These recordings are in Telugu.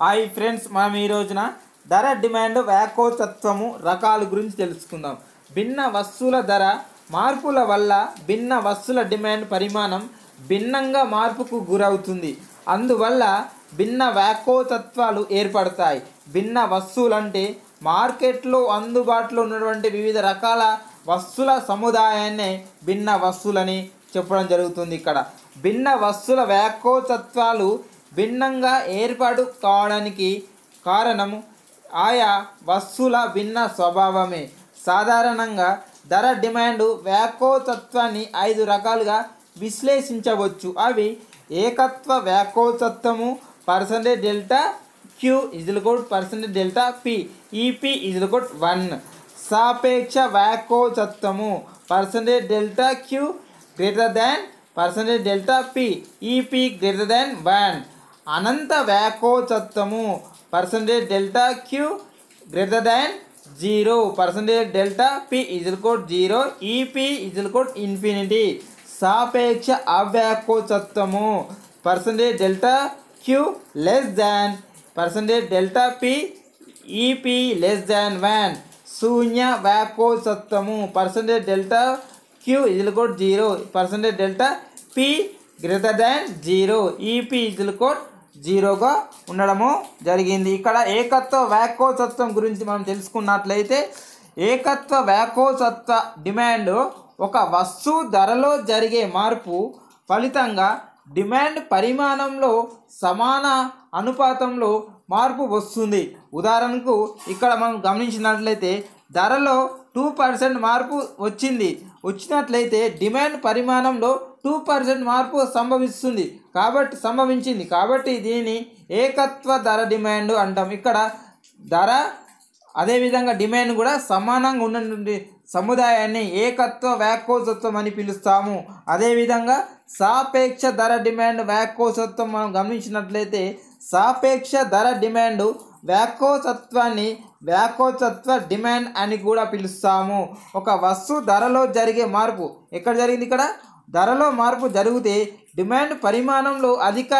హాయ్ ఫ్రెండ్స్ మనం ఈ రోజున ధర డిమాండ్ వ్యాకోతత్వము రకాల గురించి తెలుసుకుందాం. భిన్న వస్తువుల ధర మార్పుల వల్ల భిన్న వస్తువుల డిమాండ్ పరిమాణం భిన్నంగా మార్పుకు గురవుతుంది. అందువల్ల భిన్న వ్యాకోతత్వాలు ఏర్పడతాయి. భిన్న వస్తువులంటే మార్కెట్లో అందుబాటులో ఉన్నటువంటి వివిధ రకాల వస్తువుల సముదాయాన్నే భిన్న వస్తువులని చెప్పడం జరుగుతుంది ఇక్కడ. భిన్న వస్తువుల వ్యాకోతత్వాలు భిన్నంగా ఏర్పాటు కావడానికి కారణము ఆయా వస్తువుల భిన్న స్వభావమే. సాధారణంగా ధర డిమాండ్ వ్యాకోతత్వాన్ని ఐదు రకాలుగా విశ్లేషించవచ్చు. అవి ఏకత్వ వ్యాకోతత్వము percentage delta Q equal to percentage delta P. EP equal to one. సాపేక్ష వ్యాకోతత్వము percentage delta Q greater than percentage delta P. EP greater than one. Anantha వ్యాకోతత్వము percentage delta Q greater than zero percentage delta P equal to zero EP equal to infinity సాపేక్ష అవ్యాకోతత్వము percentage delta Q less than percentage delta P EP less than one శూన్య వ్యాకోతత్వము percentage delta Q equal to zero percentage delta P greater than zero EP equal to జీరోగా ఉండడము జరిగింది. ఇక్కడ ఏకత్వ వ్యాకోసత్వం గురించి మనం తెలుసుకున్నట్లయితే ఏకత్వ వ్యాకోసత్వ డిమాండ్ ఒక వస్తువు ధరలో జరిగే మార్పు ఫలితంగా డిమాండ్ పరిమాణంలో సమాన అనుపాతంలో మార్పు వస్తుంది. ఉదాహరణకు ఇక్కడ మనం గమనించినట్లయితే ధరలో టూ పర్సెంట్ మార్పు వచ్చింది. వచ్చినట్లయితే డిమాండ్ పరిమాణంలో టూ పర్సెంట్ మార్పు సంభవిస్తుంది. కాబట్టి సంభవించింది. కాబట్టి దీని ఏకత్వ ధర డిమాండ్ అంటాం. ఇక్కడ ధర అదేవిధంగా డిమాండ్ కూడా సమానంగా ఉన్నటువంటి సముదాయాన్ని ఏకత్వ వ్యాకోసత్వం అని పిలుస్తాము. అదేవిధంగా సాపేక్ష ధర డిమాండ్ వ్యాకోసత్వం మనం గమనించినట్లయితే సాపేక్ష ధర డిమాండ్ వ్యాకోసత్వాన్ని వ్యాకోసత్వ డిమాండ్ అని కూడా పిలుస్తాము. ఒక వస్తువు ధరలో జరిగే మార్పు. ఎక్కడ జరిగింది ఇక్కడ? ధరలో మార్పు జరిగితే డిమాండ్ పరిమాణంలో అధిక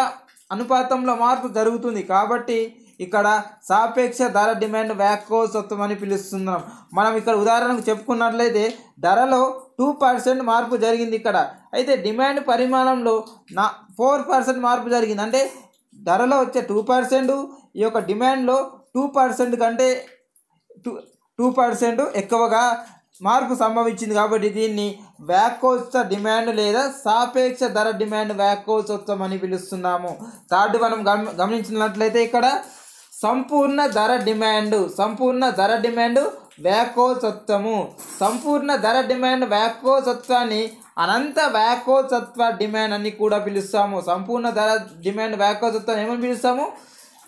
అనుపాతంలో మార్పు జరుగుతుంది కాబట్టి ఇక్కడ సాపేక్ష ధర డిమాండ్ వ్యాకోసత్వం అని పిలుస్తున్నాం. మనం ఇక్కడ ఉదాహరణకు చెప్పుకున్నట్లయితే ధరలో టూ పర్సెంట్ మార్పు జరిగింది ఇక్కడ. అయితే డిమాండ్ పరిమాణంలో నా ఫోర్ పర్సెంట్ మార్పు జరిగింది. అంటే ధరలో వచ్చే టూ పర్సెంట్ ఈ యొక్క డిమాండ్లో టూ పర్సెంట్ కంటే టూ టూ పర్సెంట్ ఎక్కువగా మార్పు సంభవించింది కాబట్టి దీన్ని వ్యాకోత్స డిమాండ్ లేదా సాపేక్ష ధర డిమాండ్ వ్యాకోత్సవం అని పిలుస్తున్నాము. థర్డ్ మనం గమ గమనించినట్లయితే ఇక్కడ సంపూర్ణ ధర డిమాండ్ సంపూర్ణ ధర డిమాండ్ వ్యాకోసత్వము సంపూర్ణ ధర డిమాండ్ వ్యాకోసత్వాన్ని అనంత వ్యాకోసత్వ డిమాండ్ అని కూడా పిలుస్తాము. సంపూర్ణ ధర డిమాండ్ వ్యాకోసత్వాన్ని ఏమని పిలుస్తాము?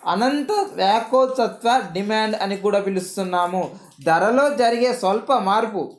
అనంత వ్యాకోత్సత్వ డిమాండ్ అని కూడా పిలుస్తున్నాము. ధరలో జరిగే స్వల్ప మార్పు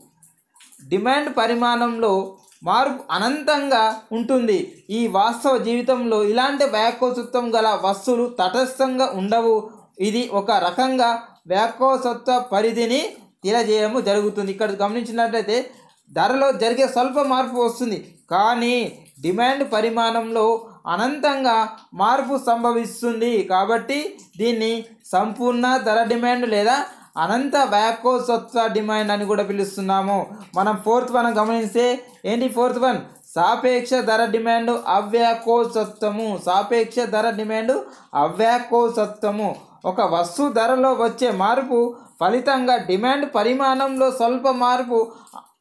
డిమాండ్ పరిమాణంలో మార్పు అనంతంగా ఉంటుంది. ఈ వాస్తవ జీవితంలో ఇలాంటి వ్యాకోసత్వం గల వస్తువులు తటస్థంగా ఉండవు. ఇది ఒక రకంగా వ్యాకోసత్వ పరిధిని తెలియజేయము జరుగుతుంది. ఇక్కడ గమనించినట్లయితే ధరలో జరిగే స్వల్ప మార్పు వస్తుంది. కానీ డిమాండ్ పరిమాణంలో అనంతంగా మార్పు సంభవిస్తుంది కాబట్టి దీన్ని సంపూర్ణ ధర డిమాండ్ లేదా అనంత వ్యాకోసత్వ డిమాండ్ అని కూడా పిలుస్తున్నాము. మనం ఫోర్త్ వన్ గమనిస్తే ఏంటి ఫోర్త్ వన్? సాపేక్ష ధర డిమాండ్ అవ్యాకోసత్వము. సాపేక్ష ధర డిమాండ్ అవ్యాకోసత్వము. ఒక వస్తువు ధరలో వచ్చే మార్పు ఫలితంగా డిమాండ్ పరిమాణంలో స్వల్ప మార్పు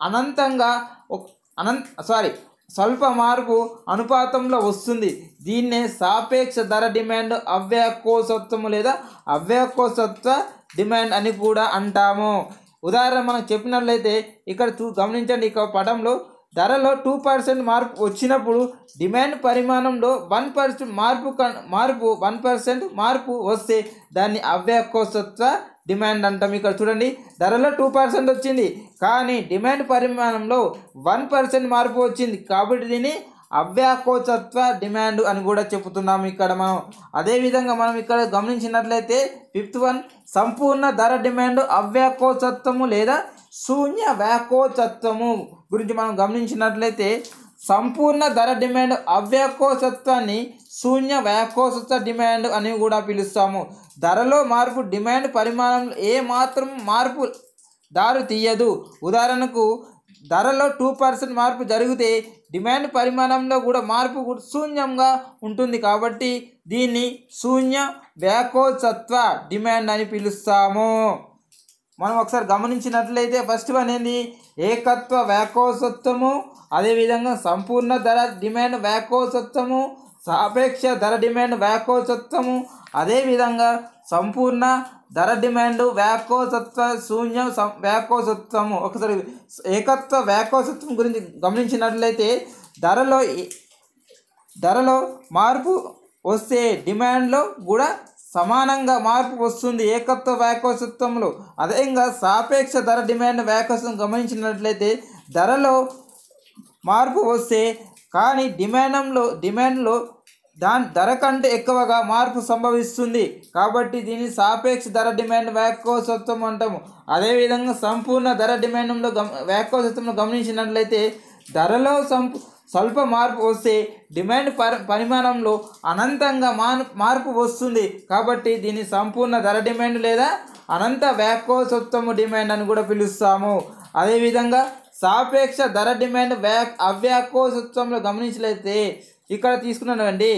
అనంతంగా ఒక- అనంత సారీ స్వల్ప మార్పు అనుపాతంలో వస్తుంది. దీన్నే సాపేక్ష ధర డిమాండ్ అవ్యకోసత్వము లేదా అవ్యకోసత్వ డిమాండ్ అని కూడా అంటాము. ఉదాహరణ మనం చెప్పినట్లయితే ఇక్కడ చూ గమనించండి ఇక పటంలో ధరలో టూ పర్సెంట్ మార్పు వచ్చినప్పుడు డిమాండ్ పరిమాణంలో వన్ పర్సెంట్ మార్పు కన్- మార్పు వన్ పర్సెంట్ మార్పు వస్తే దాన్ని అవ్యకోసత్వ డిమాండ్ అంటాం. ఇక్కడ చూడండి ధరలో టూ పర్సెంట్ వచ్చింది. కానీ డిమాండ్ పరిమాణంలో వన్ పర్సెంట్ మార్పు వచ్చింది. కాబట్టి దీన్ని అవ్యాకోచత్వ డిమాండ్ అని కూడా చెబుతున్నాము ఇక్కడ మనం. అదేవిధంగా మనం ఇక్కడ గమనించినట్లయితే ఫిఫ్త్ వన్ సంపూర్ణ ధర డిమాండ్ అవ్యాకోచత్వము లేదా శూన్య వ్యాకోచత్వము గురించి మనం గమనించినట్లయితే సంపూర్ణ ధర డిమాండ్ అవ్యాకోసత్వాన్ని శూన్య వ్యాకోసత్వ డిమాండ్ అని కూడా పిలుస్తాము. ధరలో మార్పు డిమాండ్ పరిమాణంలో ఏ మాత్రం మార్పు దారి తీయదు. ఉదాహరణకు ధరలో టూ పర్సెంట్ మార్పు జరిగితే డిమాండ్ పరిమాణంలో కూడా మార్పు శూన్యంగా ఉంటుంది కాబట్టి దీన్ని శూన్య వ్యాకోసత్వ డిమాండ్ అని పిలుస్తాము. మనం ఒకసారి గమనించినట్లయితే ఫస్ట్ వన్ ఏంది? ఏకత్వ వ్యాకోసత్వము అదేవిధంగా సంపూర్ణ ధర డిమాండ్ వ్యాకోసత్వము సాపేక్ష ధర డిమాండ్ వ్యాకోసత్వము అదేవిధంగా సంపూర్ణ ధర డిమాండ్ వ్యాకోసత్వ శూన్యం సం- వ్యాకోసత్వము. ఒకసారి ఏకత్వ వ్యాకోసత్వం గురించి గమనించినట్లయితే ధరలో ధరలో మార్పు వస్తే డిమాండ్లో కూడా సమానంగా మార్పు వస్తుంది. ఏకత్వ వ్యాకోశత్వంలో అదేవిధంగా సాపేక్ష ధర డిమాండ్ వ్యాకోశం గమనించినట్లయితే ధరలో మార్పు వస్తే కానీ డిమాండంలో డిమాండ్లో దాని ధర కంటే ఎక్కువగా మార్పు సంభవిస్తుంది. కాబట్టి దీన్ని సాపేక్ష ధర డిమాండ్ వ్యాకోసత్వం అంటాము. అదేవిధంగా సంపూర్ణ ధర డిమాండ్లో గమ వ్యాకోసత్వంలో గమనించినట్లయితే ధరలో సంపూ స్వల్ప మార్పు వస్తే డిమాండ్ పరి పరిమాణంలో అనంతంగా మార్పు వస్తుంది. కాబట్టి దీన్ని సంపూర్ణ ధర డిమాండ్ లేదా అనంత వ్యాకోసత్వము డిమాండ్ అని కూడా పిలుస్తాము. అదేవిధంగా సాపేక్ష ధర డిమాండ్ వ్యాక్ అవ్యాకోసత్వంలో గమనించలేతే ఇక్కడ తీసుకున్నానండి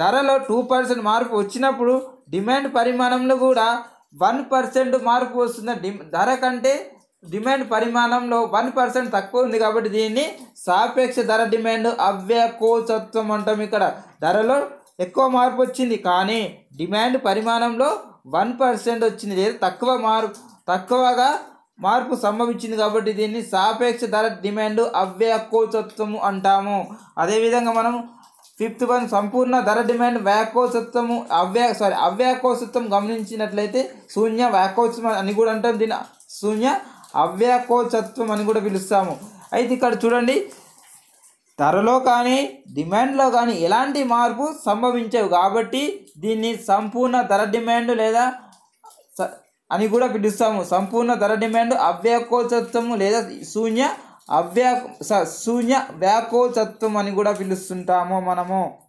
ధరలో టూ పర్సెంట్ మార్పు వచ్చినప్పుడు డిమాండ్ పరిమాణంలో కూడా వన్ పర్సెంట్ మార్పు వస్తుంది డి ధర కంటే డిమాండ్ పరిమాణంలో వన్ పర్సెంట్ తక్కువ ఉంది కాబట్టి దీన్ని సాపేక్ష ధర డిమాండ్ అవ్యాకోచత్వం అంటాం ఇక్కడ. ధరలో ఎక్కువ మార్పు వచ్చింది కానీ డిమాండ్ పరిమాణంలో వన్ పర్సెంట్ వచ్చింది. లేదా తక్కువ మార్పు తక్కువగా మార్పు సంభవించింది కాబట్టి దీన్ని సాపేక్ష ధర డిమాండ్ అవ్యాకోచత్వము అంటాము. అదేవిధంగా మనం ఫిఫ్త్ వన్ సంపూర్ణ ధర డిమాండ్ వ్యాకోసత్వము అవ్యా సారీ అవ్యాకోసత్వం గమనించినట్లయితే శూన్య వ్యాకోత్సవం అని కూడా అంటాం. దీని శూన్య అవ్యాకోచత్వం అని కూడా పిలుస్తాము. అయితే ఇక్కడ చూడండి ధరలో కానీ డిమాండ్లో కానీ ఎలాంటి మార్పు సంభవించవు. కాబట్టి దీన్ని సంపూర్ణ ధర డిమాండ్ లేదా స- అని కూడా పిలుస్తాము. సంపూర్ణ ధర డిమాండ్ అవ్యాకోచత్వము లేదా శూన్య అవ్యా స- శూన్య వ్యాకోచత్వం అని కూడా పిలుస్తుంటాము మనము.